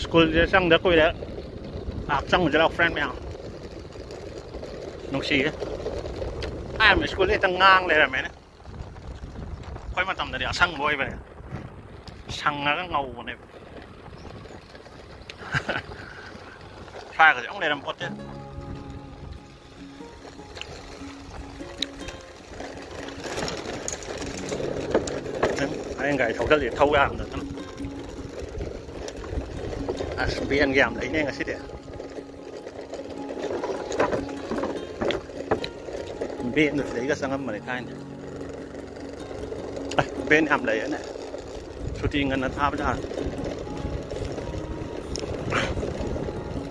school je sang da koi da ak sang je la friend me nong si ai mà school tang ngang le me ne koi ma tam da sang boy ba sang nga ngau ne phải cái ông này làm bột chứ anh gái thấu rất là thâu ra được SPN yang ini nggak sih dia bin được lấy cái sang mà cái này. Bên em lấy này. Số tiền ngân nó tháp ra.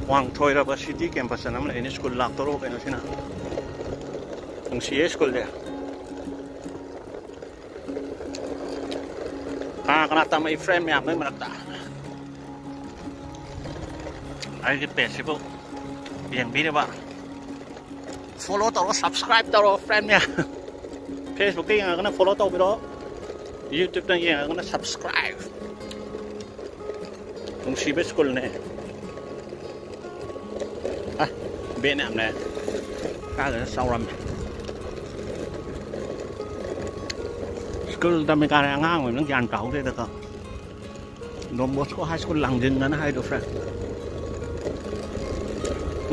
Hoàng thôi ra bác sĩ kem bác sĩ nằm lại nên school kana follow taro pero YouTube na yan kana subscribe. Ang siya school na eh. bên em này. Cá rồi sau rầm school ta mới cá ngang rồi nó dàn cẩu thế được không? Nó một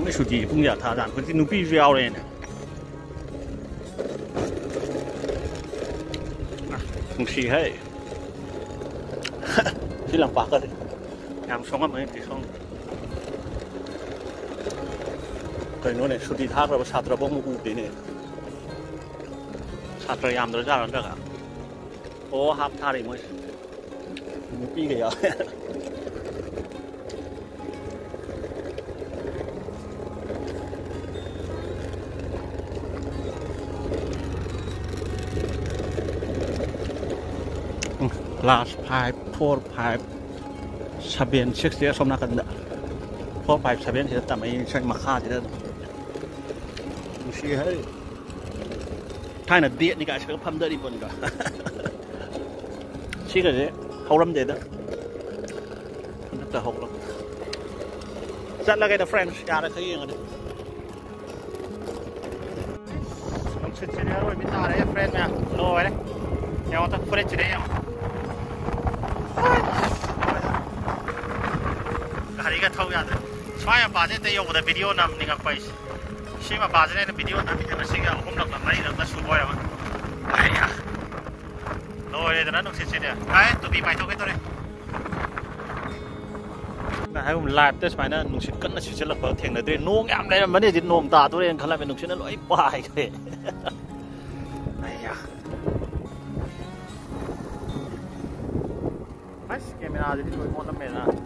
那手机不给他，咱估计都必须要了呢。không xì hết chỉ làm bạc thôi làm xong á mấy thì xong cái nó này sụt đi thác rồi sát rồi bông ụt đi này sát rồi làm rồi ra rồi đó cả ô hấp thà đi mới một cái gì vậy last five four five 7 6 years from Nakanda four five seven here tamai chang makha jira mushi hai thai na diet ni ka chak pham da ri bon ga chi ga je hauram de da ta hok lo zat la ga da friends ya da khai ngal Hãy subscribe cho kênh Ghiền Mì Gõ Để không bỏ lỡ những video hấp dẫn ta French đấy nhau cái cái thâu ra đấy xoay bà sẽ tay dùng cái video nằm đi gặp quay Sima bazen na video na video na siga hum nak na mai nak na su boy ama. Ai ya. No ye na nok sit sit ya. Ai to bi mai to ke to re. Na hai um live test mai na nuk sit kan na sit la pa theng na de nong am le ma ne din nom ta to re khala me nuk sit na loi bai ke. Ai ya. Mas camera di tu mo na me na. Camera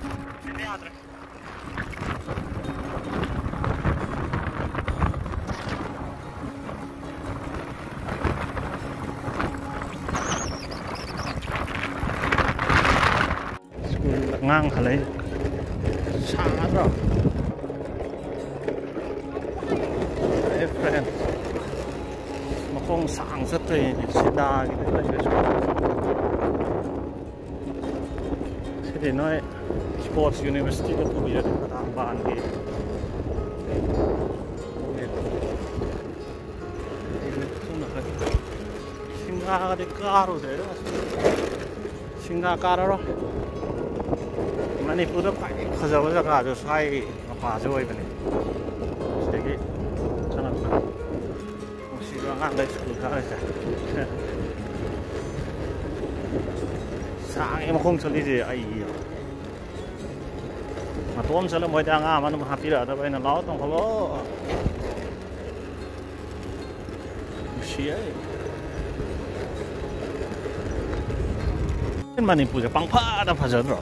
ngang hả lấy xa rồi đấy friend mà không sáng rất thì sẽ đa cái đấy là sẽ thì nói sports university của tôi là đang bàn cái 생각이 까로 내려 생각까로 này thế cái cho nó một xí ra ngang đây sụt ra đây ꯁꯥꯡꯉꯦ ꯃꯈꯣꯡ ꯆꯠꯂꯤꯁꯦ ꯑꯩ ꯃꯇꯣꯝ ꯆꯠꯂ ꯃꯣꯏꯗ ꯑꯉꯥꯡ ꯑꯃ ꯑꯗꯨꯝ ꯍꯥꯞꯄꯤꯔꯛꯑꯗꯕ ꯑꯩꯅ ꯂꯥꯛꯑꯣ ꯇꯣꯡꯈꯠꯂꯣ ꯅꯨꯡꯁꯤꯌꯦ ꯃꯅꯤꯄꯨꯔꯁꯦ ꯄꯪꯐꯥꯗ ꯐꯖꯗ꯭ꯔꯣ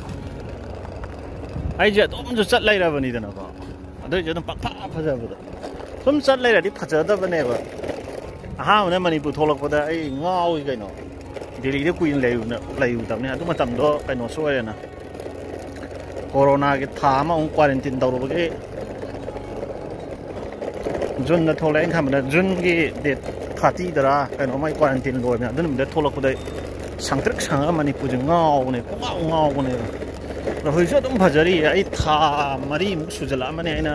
ꯑꯩꯁꯦ ꯑꯗꯨꯝꯁꯨ ꯆꯠ ꯂꯩꯔꯕꯅꯤꯗꯅꯀꯣ ꯑꯗꯨꯏꯁꯨ ꯑꯗꯨꯝ ꯄꯪꯐꯥ ꯐꯖꯕꯗꯣ ꯁꯨꯝ ꯆꯠ ꯂꯩꯔꯗꯤ ꯐꯖꯗꯕꯅꯦꯕ ꯑꯍꯥꯟꯕꯗ ꯃꯅꯤꯄꯨꯔ ꯊꯣꯛꯂꯛꯄꯗ ꯑꯩ ꯉꯥꯎꯏ ꯀꯩꯅꯣ ꯗꯦꯜꯂꯤꯗ ꯀꯨꯏꯅ ꯂꯩꯔꯨꯗꯕꯅꯤ ꯑꯗꯨ ꯃꯇꯝꯗꯣ ꯀꯩꯅꯣꯁꯨ ꯑꯣꯏꯔꯦꯅ ꯀꯣꯔꯣꯅꯥꯒꯤ ꯊꯥ ꯑꯃꯃꯨꯛ ꯀ꯭ꯋꯥꯔꯦꯟꯇꯤꯟ ꯇꯧꯔꯨꯕꯒꯤ ꯖꯨꯟꯗ ꯊꯣꯛꯂꯛꯑꯦ ꯑꯩꯅ ꯈꯟꯕꯗ ꯖꯨꯟꯒꯤ ꯗꯦꯠ ꯊꯥꯔꯇꯤꯗꯔꯥ ꯀꯩꯅꯣꯃ ꯀ꯭ꯋꯥꯔꯦꯟꯇꯤꯟ ꯂꯣꯏꯕꯅꯦ ꯑꯗꯨ ꯅꯨꯃꯤꯠꯇ ꯊꯣꯛꯂꯛꯄꯗ ꯁꯪꯇ꯭ꯔꯤꯛ ꯁꯪꯉꯒ ꯃꯅꯤꯄꯨꯔꯁꯦ ꯉꯥꯎꯕꯅꯦ ꯄꯨꯡꯉꯥꯎ ꯉꯥꯎꯕꯅꯦꯕ ꯑꯗꯣ ꯍꯧꯖꯤꯛꯁꯨ ꯑꯗꯨꯝ ꯐꯖꯔꯤꯌꯦ ꯑꯩ ꯊꯥ ꯃꯔꯤꯃꯨꯛ ꯁꯨꯖꯜꯂꯛꯑꯃꯅꯦ ꯑꯩꯅ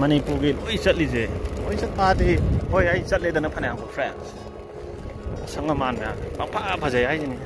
ꯃꯅꯤꯄꯨꯔꯒꯤ ꯂꯣꯏ ꯆꯠꯂꯤꯁꯦ ꯂꯣꯏ ꯆꯠꯄꯗꯤ ꯍꯣꯏ ꯑꯩ ꯆꯠꯂꯦꯗꯅ ꯐꯅꯌꯥꯝ ꯐ꯭ꯔꯦꯟꯁ ꯑꯁꯪ ꯑꯃꯥꯟ ꯃꯌꯥꯝ ꯄꯪꯐꯥ ꯐꯖꯩ ꯍꯥꯏꯁꯤꯅꯤ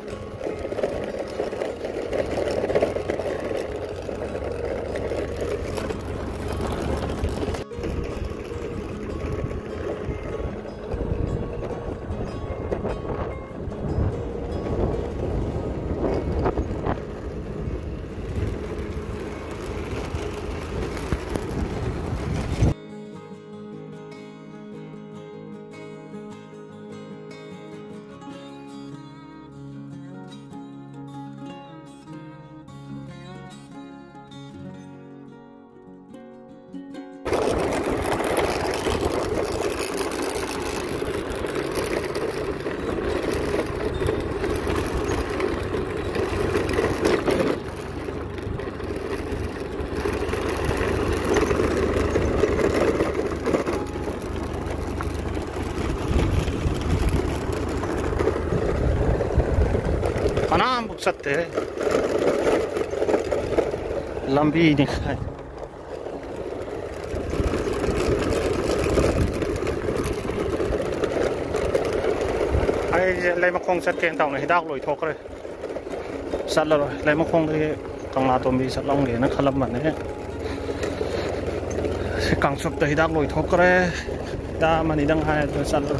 पनाम सकते हैं लंबी निकाय ai lấy một con sắt kèn tàu này đau lồi thuộc rồi. Sắt rồi lấy một con cái càng là tôm bị sắt long để nó khá lắm bạn đấy. Càng sụp thì đau lồi thuộc rồi. Ta mà đi đang hai rồi sắt rồi.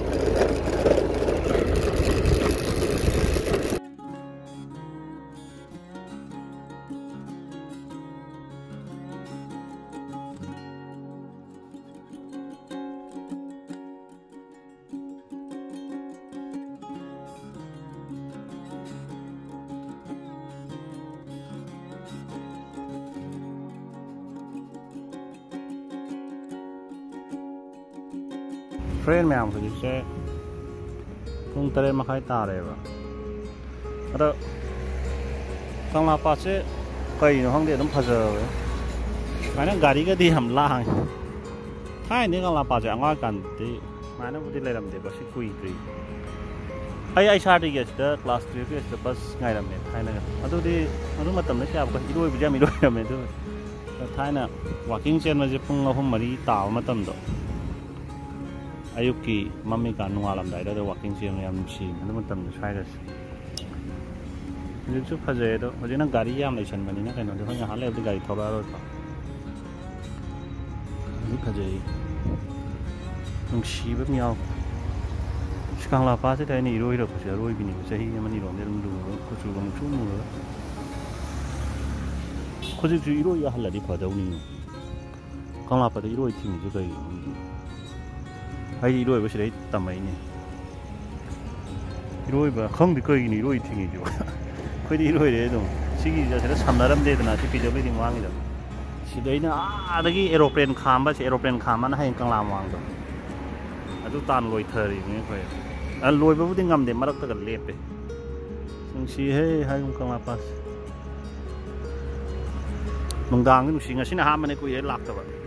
ꯐꯅꯥꯝꯕꯨꯛ ꯆꯠꯇꯦ ꯂꯝꯕꯤꯅꯤ ꯈꯥꯏ ꯑꯩꯁꯦ ꯂꯩꯃꯈꯣꯡ ꯆꯠꯀꯦꯅ ꯇꯧꯅ ꯍꯤꯗꯥꯛ ꯂꯣꯏꯊꯣꯛꯈ꯭ꯔꯦ ꯆꯠꯂꯔꯣꯏ ꯂꯩꯃꯈꯣꯡꯗꯒꯤ ꯀꯪꯂꯥ ꯇꯣꯝꯕꯤ ꯆꯠꯂꯝꯒꯦꯅ ꯈꯜꯂꯝꯕꯅꯦ ꯁꯤ ꯀꯥꯡꯆꯨꯞꯇ ꯍꯤꯗꯥꯛ ꯂꯣꯏꯊꯣꯛꯈ꯭ꯔꯦ ꯍꯤꯗꯥꯛ ꯑꯃꯅꯤꯗꯪ ꯍꯥꯏꯔꯗ ꯆꯠꯂꯔꯣꯏ ꯐ꯭ꯔꯦꯟ ꯃꯌꯥꯝ ꯍꯧꯖꯤꯛꯁꯦ ꯄꯨꯡ ꯇꯔꯦꯠ ꯃꯈꯥꯏ ꯇꯥꯔꯦꯕ ꯑꯗꯣ ꯀꯪꯂꯥ ꯄꯥꯠꯁꯦ ꯀꯩꯅꯣ ꯈꯪꯗꯦ ꯑꯗꯨꯝ ꯐꯖꯔꯦ ꯁꯨꯃꯥꯏꯅ ꯒꯥꯔꯤꯒꯗꯤ ꯌꯥꯝ ꯂꯥꯡꯉꯦ ꯊꯥꯏꯅꯗꯤ ꯀꯪꯂꯥ ꯄꯥꯠꯁꯦ ꯑꯉꯥꯡ ꯑꯣꯏꯔꯤꯀꯥꯟꯗꯗꯤ ꯁꯨꯃꯥꯏꯅꯕꯨꯗꯤ ꯂꯩꯔꯝꯗꯦꯕ ꯁꯤ ꯀꯨꯏꯗ꯭ꯔꯤ ꯑꯩ ꯑꯩ ꯁꯥꯔꯗꯒꯤ ꯑꯁꯤꯗ ꯀ꯭ꯂꯥꯁ ꯇꯨꯌꯦꯜꯞꯀꯤ ꯑꯁꯤꯗ ꯕꯁ ꯉꯥꯏꯔꯝꯃꯦ ꯊꯥꯏꯅꯒ ꯑꯗꯨꯗꯤ ꯑꯗꯨ ꯃꯇꯝꯗ ꯀꯌꯥ ꯏꯔꯣꯏꯕꯁꯦ ꯌꯥꯝ ꯏꯔꯣꯏꯔꯝꯃꯦ ꯑꯗꯨ ꯊꯥꯏꯅ ꯋꯥꯛꯀꯤꯡ ꯆꯦꯟꯕꯁꯦ ꯄꯨꯡ ꯑꯍꯨꯝ ꯃꯔꯤ ꯇꯥꯕ ꯃꯇꯝꯗꯣ ꯑꯌꯨꯛꯀꯤ ꯃꯝꯃꯤꯀꯥꯟ ꯅꯣꯡꯉꯥꯜꯂꯝꯗꯥꯏꯗ ꯋꯥꯛꯀꯤꯡ ꯆꯦꯟꯕ ꯌꯥꯝ ꯅꯨꯡꯁꯤꯅ ꯑꯗꯨ ꯃꯇꯝꯗ ꯁ꯭ꯋꯥꯏꯗꯁꯦ ꯍꯧꯖꯤꯛꯁꯨ ꯐꯖꯩ ꯑꯗꯣ ꯍꯧꯖꯤꯛꯅ ꯒꯥꯔꯤ ꯌꯥꯝ ꯂꯩꯁꯟꯕꯅꯤꯅ ꯀꯩꯅꯣꯗꯤ ꯍꯣꯏ ꯉꯥꯏꯍꯥꯛ ꯂꯩꯕꯗꯤ ꯒꯥꯔꯤ ꯊꯧꯔꯛꯑꯔꯣꯏꯀꯣ ꯍꯧꯖꯤꯛ ꯐꯖꯩ ꯅꯨꯡꯁꯤꯕ ꯑꯃ ꯌꯥꯎ ꯀꯪꯂꯥ ꯄꯥꯠꯁꯤꯗ ꯑꯩꯅ ꯏꯔꯣꯏꯔꯛꯄꯁꯦ ꯑꯔꯣꯏꯕꯤꯅꯦꯕ ꯆꯍꯤ ꯑꯃꯅꯤꯔꯣꯝꯗꯤ ꯑꯗꯨꯝ ꯂꯨꯔꯒ ꯀꯨꯆꯨꯒ ꯃꯨꯛꯁꯨ ꯃꯨꯔꯒ ꯍꯧꯖꯤꯛꯁꯨ ꯏꯔꯣꯏ ꯌꯥꯍꯜꯂꯗꯤ ꯐꯗꯧꯅꯤ ꯀꯪꯂꯥ ꯄꯥꯠꯇ ꯏꯔꯣꯏ ꯊꯤꯡꯉꯤꯁꯦ ꯀꯩꯒꯤꯅꯣ はい色いばしらいったまいね色いばかんでかいに色いてんじゃこれで色いでどんしぎじゃそれさんならんでなってピジョベリンワンじゃしでいなあだきエロプレンカンばしエロプレンカンまなはいんかんらんわんじゃあとたんごいたりねこれあろいばぶでがんでまらったかられべซึ่งชี้ให้ให้คุณกำลังพัส nungdang nung singa sinahaman ni kuya lakta ba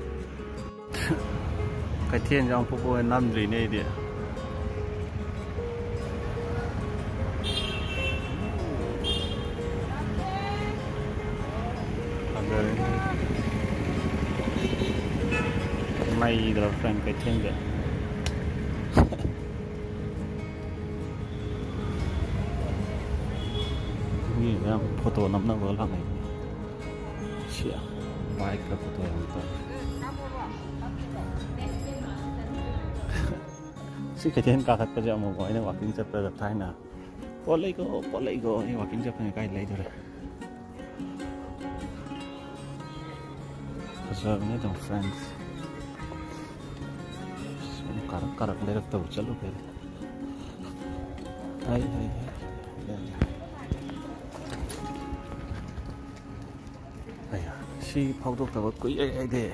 cái thiên trong phố cô năm gì này đi mày rồi phần cái thiên đấy nghĩ là photo năm năm vừa lặng này? Chị ạ vài cái photo năm năm si khachen ka khat pa ja mo goi na walking chap pa thai na polai go polai go ni walking cái lấy kai lai dore preserve ne dong friends sun karak karak le rak tau chalo pe hai hai hai ai ya si phau dok ta got koi ai ai de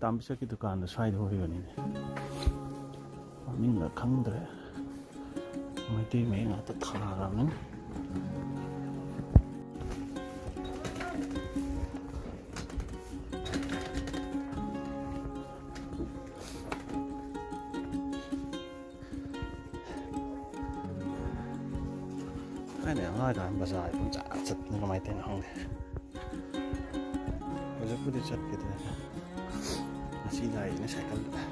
땀비석기 두가는데 사이드 호리건이네 민가 강드래 mấy mấy nó tất thả lắm đấy cái này hai đàn bà dài cũng chả chật nó mày tên không đấy bây giờ cứ đi chật cái thế silahin na sa kalba.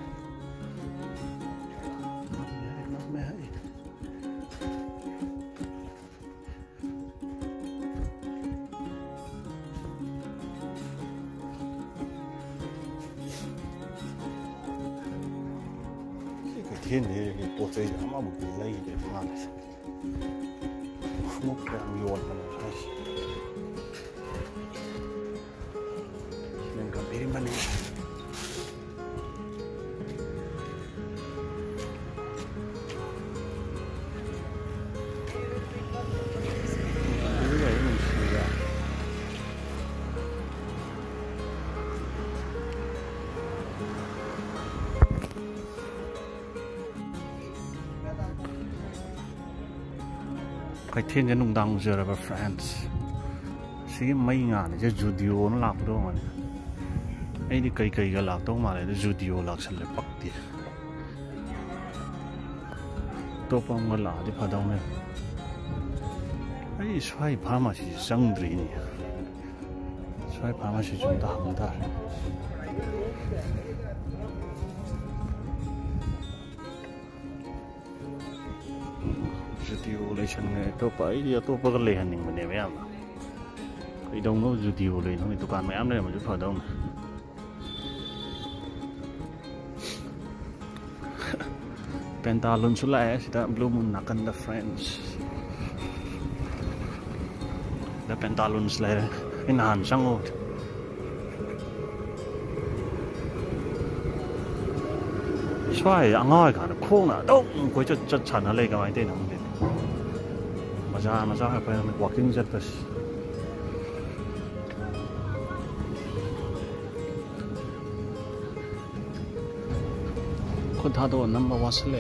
Hindi, hindi po sa ama, bukilay, hindi po nga. Huwag kang yun naman siya. ꯀꯩꯊꯦꯜꯁꯦ ꯅꯨꯡꯗꯥꯡ ꯎꯖꯔꯕ ꯐ꯭ꯔꯦꯟꯁ ꯁꯤꯒꯤ ꯃꯩ ꯉꯥꯜꯂꯤꯁꯦ ꯖꯨꯗꯤꯑꯣꯅ ꯂꯥꯛꯄꯗꯧ ꯃꯥꯜꯂꯦ ꯑꯩꯗꯤ ꯀꯩ ꯀꯩꯒ ꯂꯥꯛꯇꯧ ꯃꯥꯜꯂꯦ ꯑꯗꯨ ꯖꯨꯗꯤꯑꯣ ꯂꯥꯛꯁꯜꯂꯦ ꯄꯛꯇꯦ ꯑꯇꯣꯞꯄ ꯑꯃꯒ ꯂꯥꯛꯑꯗꯤ ꯐꯗꯧꯅꯦ ꯑꯩ ꯁ꯭ꯋꯥꯏ ꯐꯥꯔꯃꯥꯁꯤꯁꯦ ꯆꯪꯗ꯭ꯔꯤꯅꯦ ꯁ꯭ꯋꯥꯏ ꯐꯥꯔꯃꯥꯁꯤꯁꯨ ꯑꯝꯇ ꯍꯪ ꯇꯥꯔꯦ ꯖꯨꯗꯤꯑꯣ ꯂꯩꯁꯟꯈ꯭ꯔꯦ ꯑꯇꯣꯞꯄ ꯑꯩꯗꯤ ꯑꯇꯣꯞꯄꯒ ꯂꯩꯍꯟꯅꯤꯡꯕꯅꯦꯕ ꯌꯥꯝꯅ ꯀꯩꯗꯧꯅꯣ ꯖꯨꯗꯤꯑꯣ ꯂꯩꯅꯣ ꯗꯨꯀꯥꯟ ꯃꯌꯥꯝ ꯂꯩꯔꯝꯃꯁꯨ ꯐꯗꯧꯅꯤ ꯄꯦꯟꯇꯥꯂꯨꯟꯁꯨ ꯂꯥꯛꯑꯦ ꯁꯤꯗ ꯕ꯭ꯂꯨ ꯃꯨꯟ ꯅꯥꯀꯟꯗ ꯐ꯭ꯔꯦꯟꯁ ꯁꯤꯗ ꯄꯦꯟꯇꯥꯂꯨꯟꯁ ꯂꯩꯔꯦ ꯑꯩ ꯅꯍꯥꯟ ꯆꯪꯉꯨꯕꯗ ꯁ꯭ꯋꯥꯏ ꯑꯉꯥꯡ ꯑꯣꯏꯔꯤꯀꯥꯟꯗ ꯈꯣꯡꯅ ꯑꯗꯨꯝ ꯀꯣꯏꯆꯠ ꯆꯠ ꯁꯥꯟꯅ ꯂꯩ ꯀꯃꯥꯏꯅ ꯇꯧꯔꯤꯅꯣ ꯈꯪꯗꯦ Masada, Masada, prende Joaquín Zerpes. خد هذا هو النمبر واصل